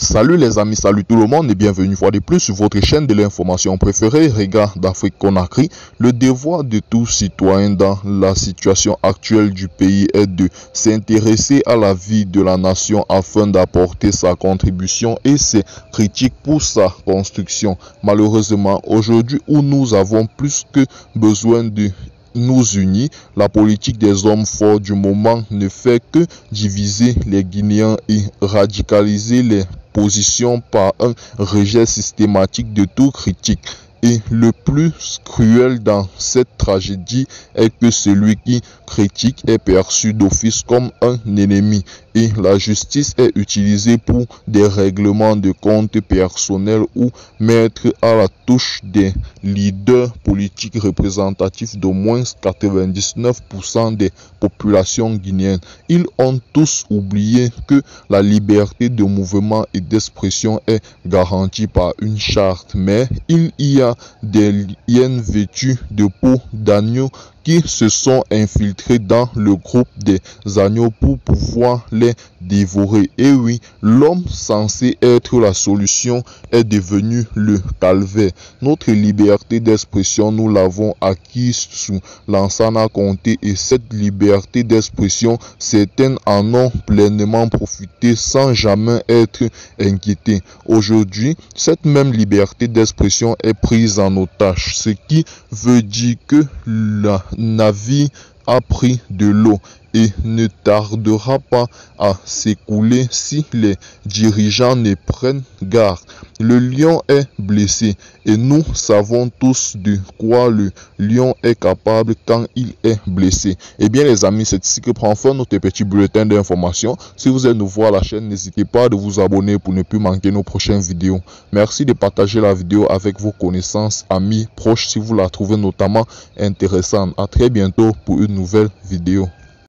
Salut les amis, salut tout le monde et bienvenue fois de plus sur votre chaîne de l'information préférée, Regard d'Afrique Conakry. Le devoir de tout citoyen dans la situation actuelle du pays est de s'intéresser à la vie de la nation afin d'apporter sa contribution et ses critiques pour sa construction. Malheureusement, aujourd'hui où nous avons plus que besoin de nous unir, la politique des hommes forts du moment ne fait que diviser les Guinéens et radicaliser les par un rejet systématique de tout critique. Et le plus cruel dans cette tragédie est que celui qui critique est perçu d'office comme un ennemi la justice est utilisée pour des règlements de comptes personnels ou mettre à la touche des leaders politiques représentatifs d'au moins 99% des populations guinéennes. Ils ont tous oublié que la liberté de mouvement et d'expression est garantie par une charte, mais il y a des liens vêtus de peau d'agneau qui se sont infiltrés dans le groupe des agneaux pour pouvoir les dévorer. Et oui, l'homme censé être la solution est devenu le calvaire. Notre liberté d'expression, nous l'avons acquise sous Lansana Conté et cette liberté d'expression, certains en ont pleinement profité sans jamais être inquiétés. Aujourd'hui, cette même liberté d'expression est prise en otage, ce qui veut dire que la navire a pris de l'eau et ne tardera pas à s'écouler si les dirigeants ne prennent garde. Le lion est blessé et nous savons tous de quoi le lion est capable quand il est blessé. Eh bien les amis, c'est ici que prend fin notre petit bulletin d'information. Si vous êtes nouveau à la chaîne, n'hésitez pas de vous abonner pour ne plus manquer nos prochaines vidéos. Merci de partager la vidéo avec vos connaissances, amis, proches si vous la trouvez notamment intéressante. À très bientôt pour une nouvelle vidéo.